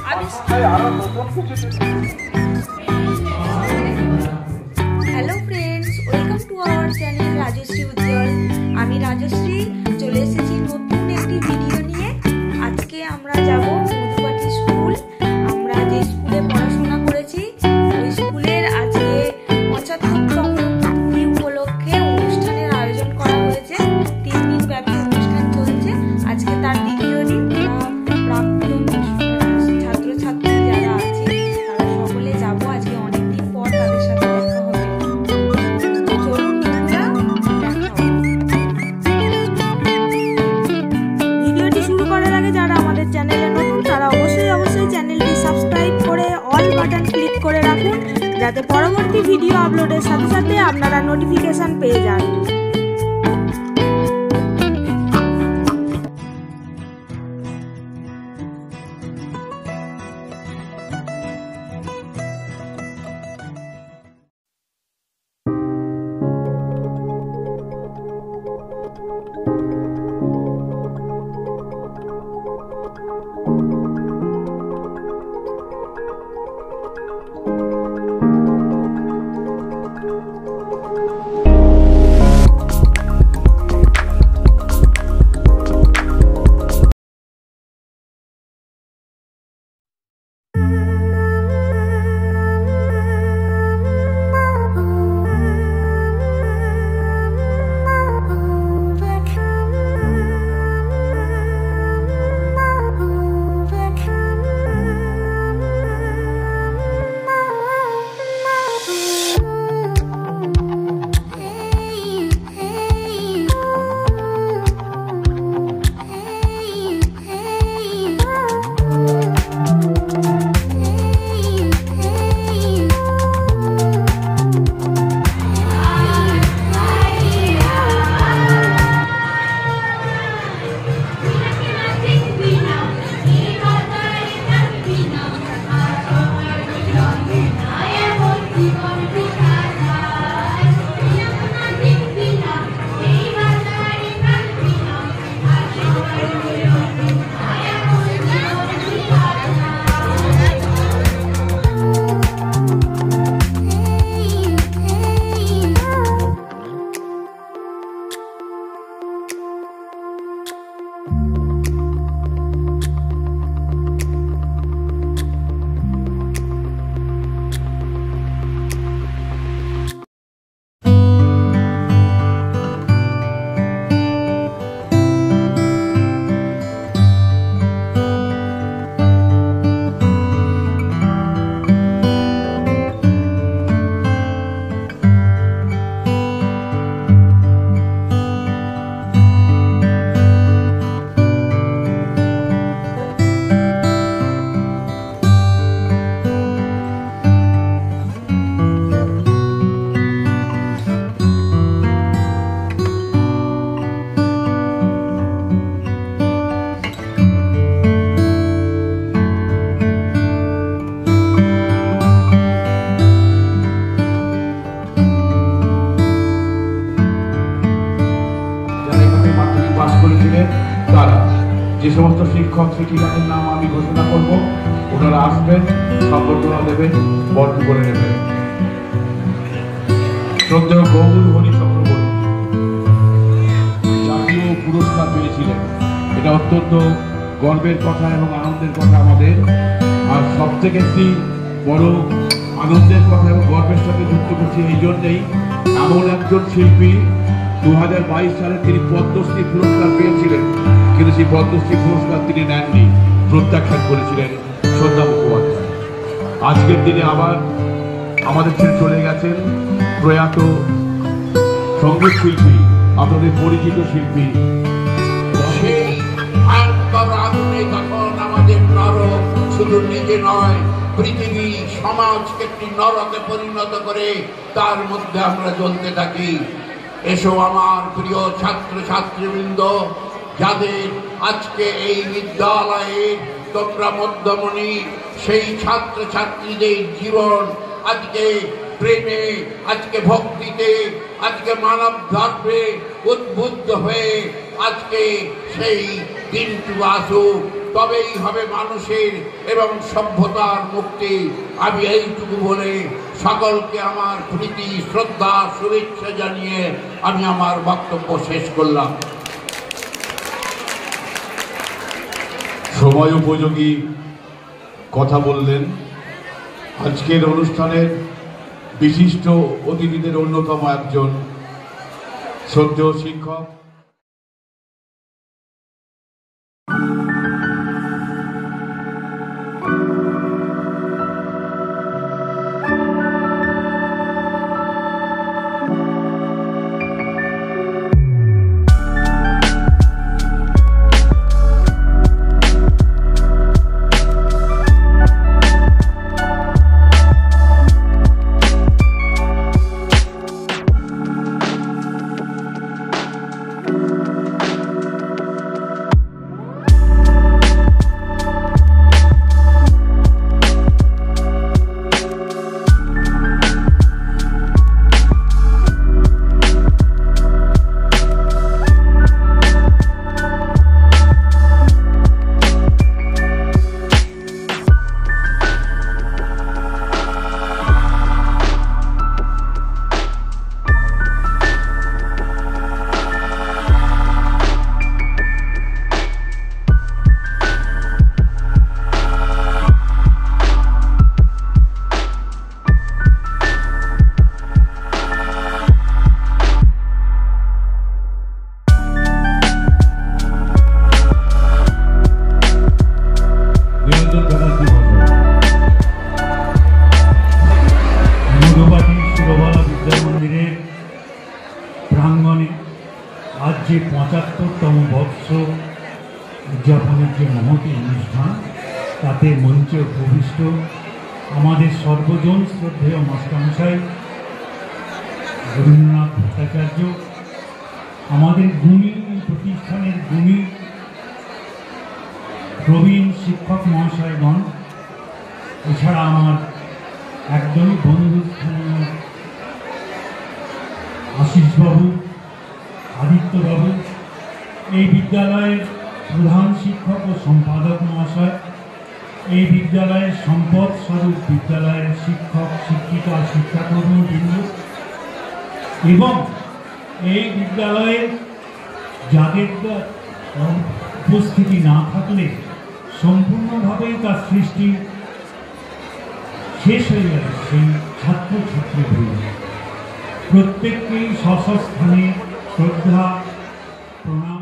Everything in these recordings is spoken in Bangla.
আমি hello friends welcome to our channel Rajashree Ujjwal আমি রাজশ্রী পুরস্কার পেয়েছিলেন। এটা অত্যন্ত গর্বের কথা এবং আনন্দের কথা আমাদের। আর সব থেকে একটি বড় আনন্দের কথা এবং গর্বের সাথে যুক্ত করছি এই জন্যেই এমন একজন শিল্পী দু হাজার বাইশ সালে তিনি পদ্মশ্রী পুরস্কার পেয়েছিলেন, কিন্তু সেই পদ্মশ্রী পুরস্কার তিনি নেননি, প্রত্যাখ্যান করেছিলেন সন্ধ্যা মুখোপাধ্যায়। আজকের দিনে আবার আমাদের ছেড়ে চলে গেছেন প্রয়াত সংগীত শিল্পী আপনাদের পরিচিত শিল্পী। পৃথিবী একটি নরকে পরিণত করে তার মধ্যে আমরা জ্বলতে থাকি। এসো আমার প্রিয় যাদের আজকে এই বিদ্যালয়ে তোমরা মধ্যমণি, সেই ছাত্র ছাত্রীদের জীবন আজকে প্রেমে, আজকে ভক্তিতে, আজকে মানব ধর্মে উদ্বুদ্ধ হয়ে আজকে সেই দিনটু আসুক। তবেই হবে মানুষের এবং সভ্যতার মুক্তি। আমি এইটুকু বলে সকলকে আমার প্রীতি, শ্রদ্ধা, শুভেচ্ছা জানিয়ে আমি আমার বক্তব্য শেষ করলাম। সময় উপযোগী কথা বললেন। আজকের অনুষ্ঠানের বিশিষ্ট অতিথিদের অন্যতম একজন শ্রদ্ধেয় শিক্ষক। যে পঁচাত্তরতম বর্ষ উদযাপনের যে মহতি অনুষ্ঠান, তাতে মঞ্চে উপবিষ্ট আমাদের সর্বজন শ্রদ্ধেয় মাস্টারমশাই রবীন্দ্রনাথ ভট্টাচার্য, আমাদের গুণী প্রতিষ্ঠানের গুণী প্রবীণ শিক্ষক মহাশয়গণ এছাড়া আমার একদমই বন্ধুস্থানীয় আশিসবাবু আদিত্যবাবু এই বিদ্যালয়ের প্রধান শিক্ষক ও সম্পাদক মহাশয়, এই বিদ্যালয়ের সম্পদ স্বরূপ বিদ্যালয়ের শিক্ষক, শিক্ষিকা, শিক্ষাকর্মী বৃন্দ এবং এই বিদ্যালয়ে যাদের উপস্থিতি না থাকলে সম্পূর্ণভাবেই তার সৃষ্টি শেষ হয়ে গেছে সেই ছাত্রছাত্রী প্রত্যেককেই স্বস্থানে শ্রদ্ধা প্রণাম।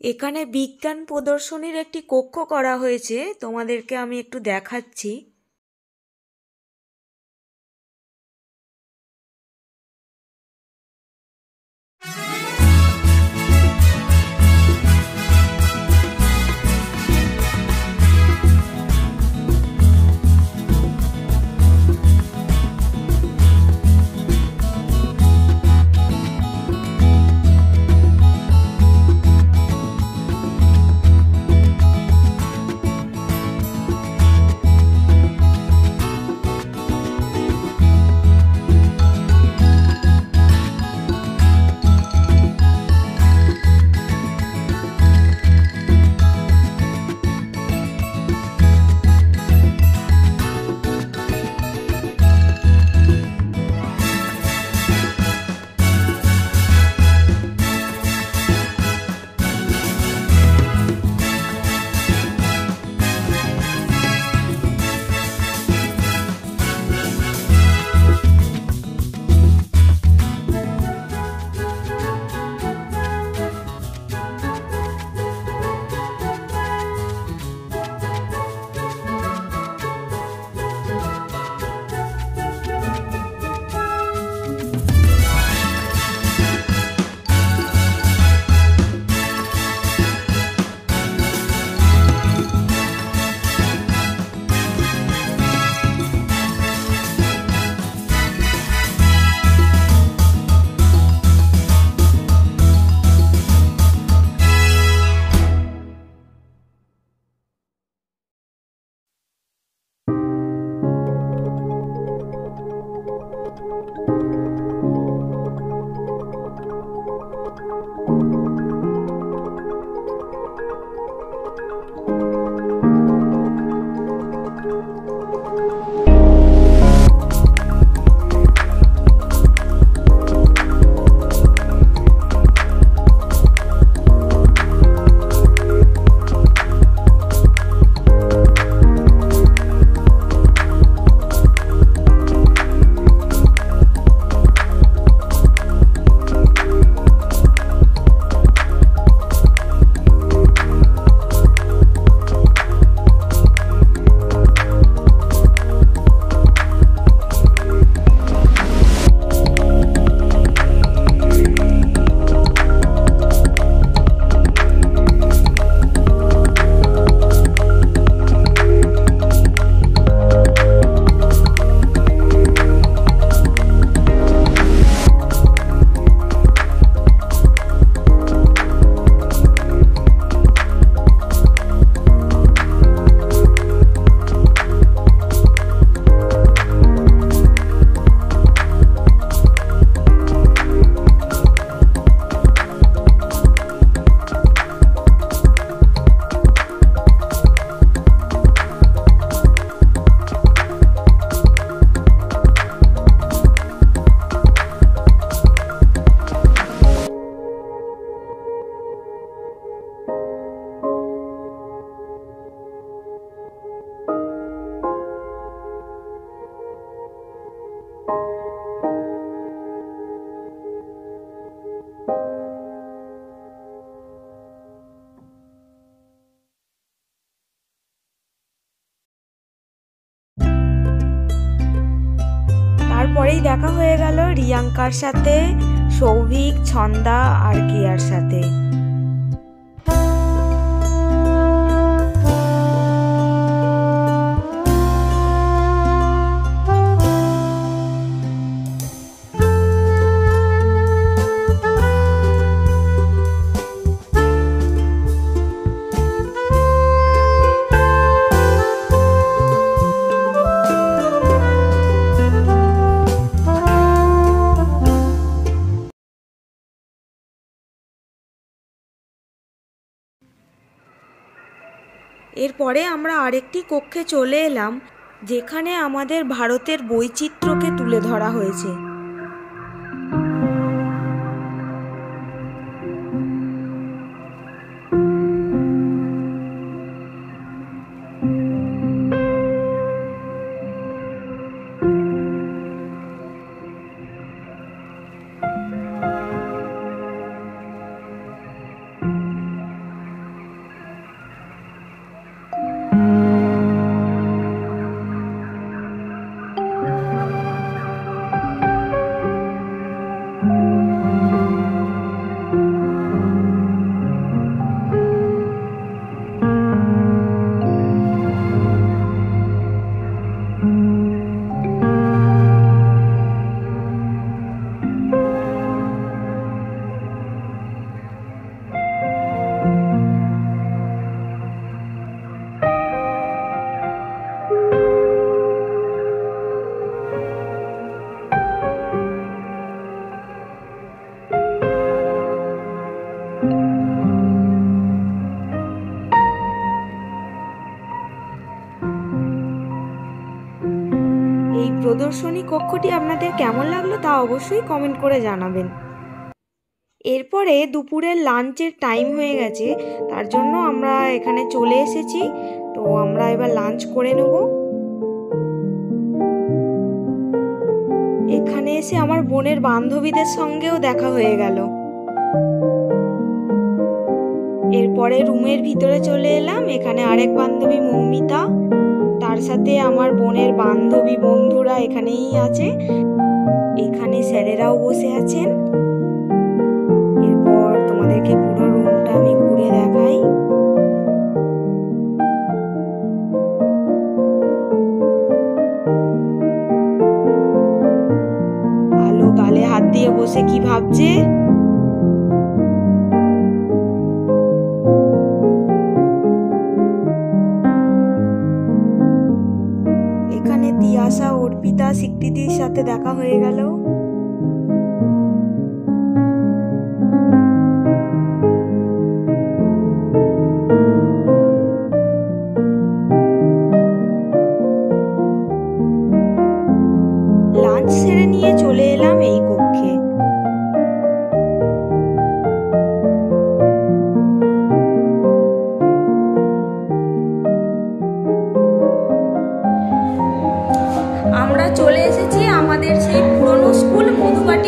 এখানে বিজ্ঞান প্রদর্শনীর একটি কক্ষ করা হয়েছে। তোমাদেরকে আমি একটু দেখাচ্ছি। তারপরেই দেখা হয়ে গেল রিয়াঙ্কার সাথে সৌভিক ছন্দা আর কেয়ার সাথে। এরপরে আমরা আরেকটি কক্ষে চলে এলাম যেখানে আমাদের ভারতের বৈচিত্র্যকে তুলে ধরা হয়েছে। প্রদর্শনী কক্ষটি আপনাদের কেমন লাগল তা অবশ্যই কমেন্ট করে জানাবেন। এরপরে দুপুরের লাঞ্চের টাইম হয়ে গেছে, তার জন্য আমরা এখানে চলে এসেছি। তো আমরা এবার লাঞ্চ করে নেব। এখানে এসে আমার বোনের বান্ধবীদের সঙ্গেও দেখা হয়ে গেল। এরপরে রুমের ভিতরে চলে এলাম, এখানে আরেক বান্ধবী মৌমিতা। তার সাথে আমার বোনের বান্ধবী বন্ধুরা এখানেই আছে। এখানে স্যারেরাও বসে আছেন। এরপর তোমাদেরকে পুরো আমি ঘুরে দেখাই। হাত দিয়ে বসে কি ভাবছে? স্বীকৃতির সাথে দেখা হয়ে গেল।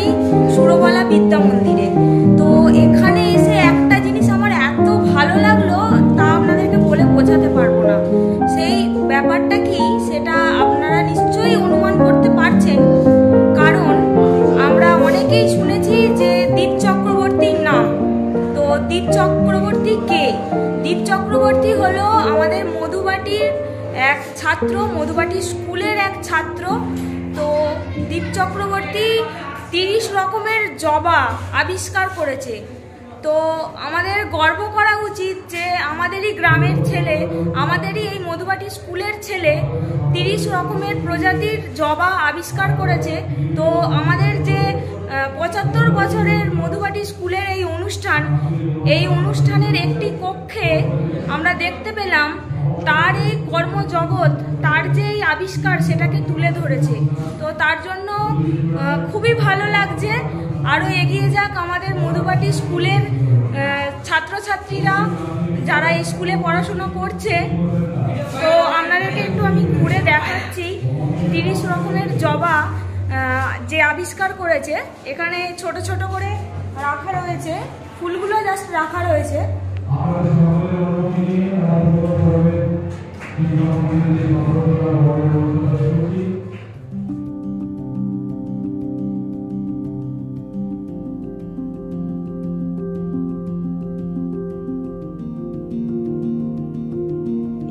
মধুবাটি সুরবালা বিদ্যা মন্দিরে। তো এখানে এসে একটা জিনিস আমার এত ভালো লাগল, তা আপনাদেরকে বলে বোঝাতে পারব না। সেই ব্যাপারটা কি, সেটা আপনারা নিশ্চয়ই অনুমান করতে পারছেন। কারণ আমরা অনেকেই শুনেছি যে দীপ চক্রবর্তীর নাম তো দীপ চক্রবর্তী কে? দীপ চক্রবর্তী হলো আমাদের মধুবাটির এক ছাত্র, মধুবাটি স্কুলের এক ছাত্র। তো দীপ চক্রবর্তী তিরিশ রকমের জবা আবিষ্কার করেছে। তো আমাদের গর্ব করা উচিত যে আমাদেরই গ্রামের ছেলে, আমাদেরই এই মধুবাটি স্কুলের ছেলে তিরিশ রকমের প্রজাতির জবা আবিষ্কার করেছে। তো আমাদের যে পঁচাত্তর বছরের মধুবাটি স্কুলের এই অনুষ্ঠান, এই অনুষ্ঠানের একটি কক্ষে আমরা দেখতে পেলাম তার এই কর্মজগৎ, তার যে এই আবিষ্কার সেটাকে তুলে ধরেছে। তো তার জন্য খুবই ভালো লাগছে। আরও এগিয়ে যাক আমাদের মধুবাটি স্কুলের ছাত্রছাত্রীরা যারা স্কুলে পড়াশুনো করছে। তো আপনাদেরকে একটু আমি ঘুরে দেখাচ্ছি। তিরিশ রকমের জবা যে আবিষ্কার করেছে, এখানে ছোট ছোট করে রাখা রয়েছে। ফুলগুলো জাস্ট রাখা রয়েছে।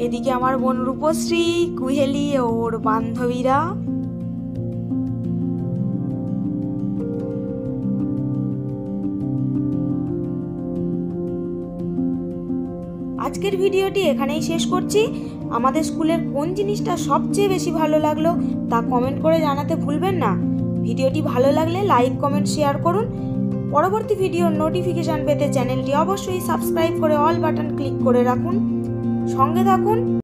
এদিকে আমার বোন রূপশ্রী কুহেলি ওর বান্ধবীরা। আজকের ভিডিওটি এখানেই শেষ করছি। আমাদের স্কুলের কোন জিনিসটা সবচেয়ে বেশি ভালো লাগল তা কমেন্ট করে জানাতে ভুলবেন না। ভিডিওটি ভালো লাগলে লাইক কমেন্ট শেয়ার করুন। পরবর্তী ভিডিওর নোটিফিকেশান পেতে চ্যানেলটি অবশ্যই সাবস্ক্রাইব করে অল বাটন ক্লিক করে রাখুন। সঙ্গে থাকুন।